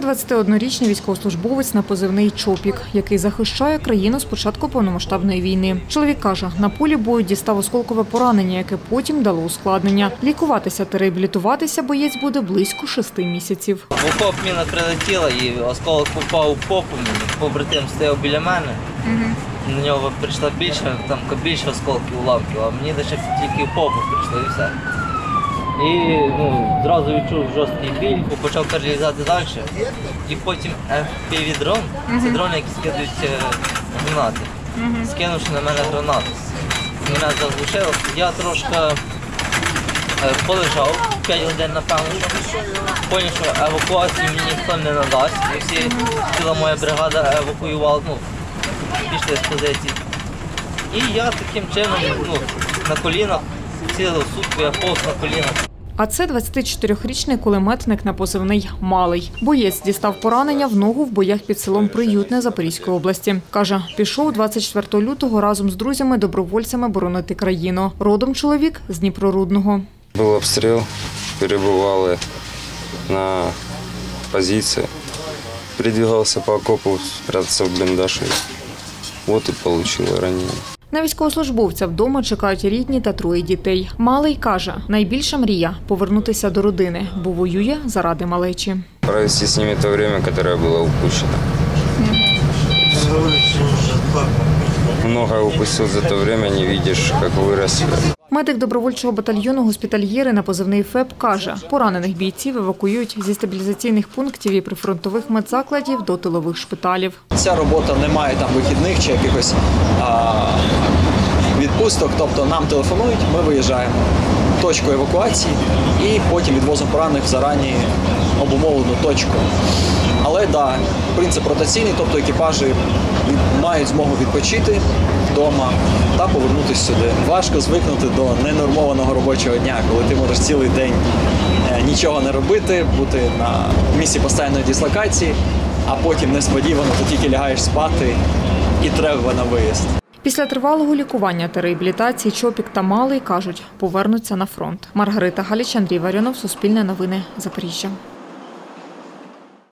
Це 21-річний військовослужбовець на позивний Чопік, який захищає країну з початку повномасштабної війни. Чоловік каже, на полі бою дістав осколкове поранення, яке потім дало ускладнення. Лікуватися та реабілітуватися боєць буде близько шести місяців. В окоп міна прилетіла і осколок попав у попу. Побратим стояв біля мене. На нього прийшла більше, там більше осколків уламків, а мені лише тільки в попу прийшло і все. І ну, зразу відчув жорсткий біль, почав перелізати далі. І потім FPV-дрон, це дрони, які скидують е, гранати. Скинувши на мене гранату. Мене заглушило. Я трошки е, полежав 5 годин, напевно. Поняв, що евакуацію мені ніхто не надасть. І всі, ціла моя бригада евакуювала, ну, пішли з позиції. І я таким чином ну, на колінах, цілу сутку я повз на колінах. А це 24-річний кулеметник на позивний Малий. Боєць дістав поранення в ногу в боях під селом Приютне Запорізької області. Каже, пішов 24 лютого разом з друзями добровольцями боронити країну. Родом чоловік з Дніпрорудного. Был обстрел, перебывали на позиции. Передвигался по окопу, спрятался в блиндаж и вот и получил ранение. На військовослужбовця вдома чекають рідні та троє дітей. Малий каже, найбільша мрія повернутися до родини, бо воює заради малечі. Провести з ними те час, яке було упущено. Много упустил за то время, не видишь, как выросли. Медик добровольчого батальйону госпітальєри на позивний ФЕП каже, поранених бійців евакуюють зі стабілізаційних пунктів і прифронтових медзакладів до тилових шпиталів. Ця робота не має там вихідних чи якихось а, відпусток. Тобто нам телефонують, ми виїжджаємо в точку евакуації і потім відвозимо поранених в зарані обумовлену точку. Але да, принцип ротаційний, тобто екіпажі мають змогу відпочити вдома та повернутися сюди. Важко звикнути до ненормованого робочого дня, коли ти можеш цілий день е, нічого не робити, бути на місці постійної дислокації, а потім несподівано ти тільки лягаєш спати і треба на виїзд. Після тривалого лікування та реабілітації Чопік та Малий кажуть, повернуться на фронт. Маргарита Галіч, Андрій Варіонов, Суспільне новини, Запоріжжя.